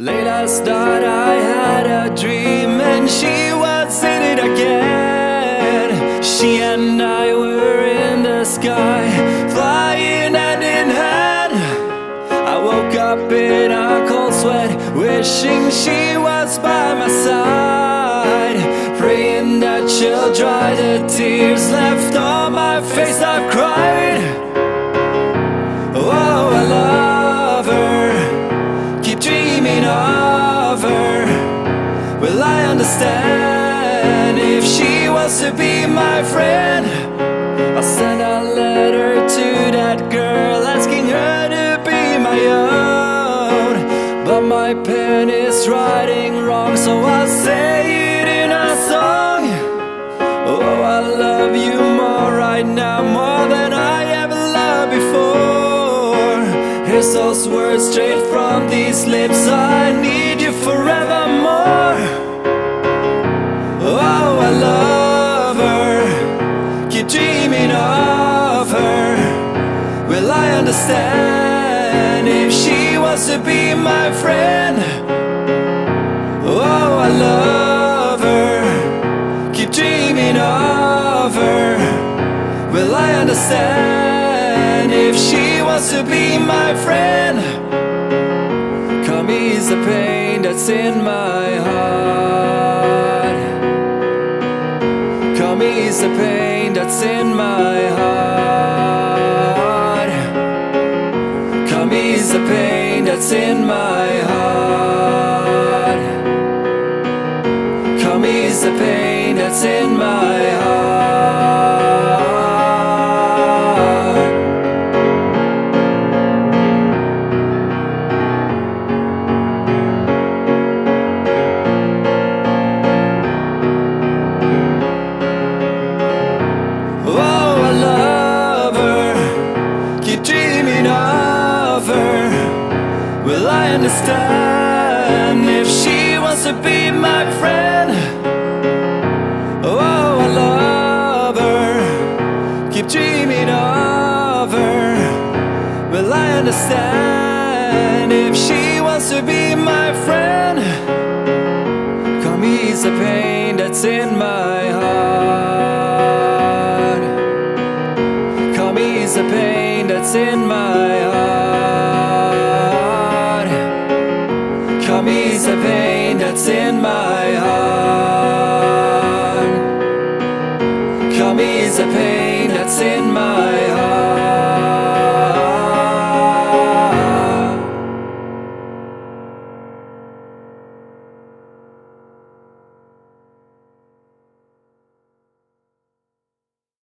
Late last night I had a dream and she was in it again. She and I were in the sky, flying hand in hand. I woke up in a cold sweat, wishing she was by my side. Praying that she'll dry the tears left on my face. If she wants to be my friend? I'll send a letter to that girl asking her to be my own. But my pen is writing wrong, so I'll say it in a song. Oh, I love you more right now, more than I ever loved before. Here's those words straight from these lips. I need you forevermore. Understand if she wants to be my friend? Oh, I love her. Keep dreaming of her. Will I understand if she was to be my friend? Come ease the pain that's in my heart. Come ease the pain that's in my heart. That's in my heart. Come ease the pain that's in my understand if she wants to be my friend? Oh, I love her. Keep dreaming of her. Will I understand if she wants to be my friend? Come ease the pain that's in my heart. Come ease the pain that's in my heart. Ease the pain that's in my heart. Come ease the pain that's in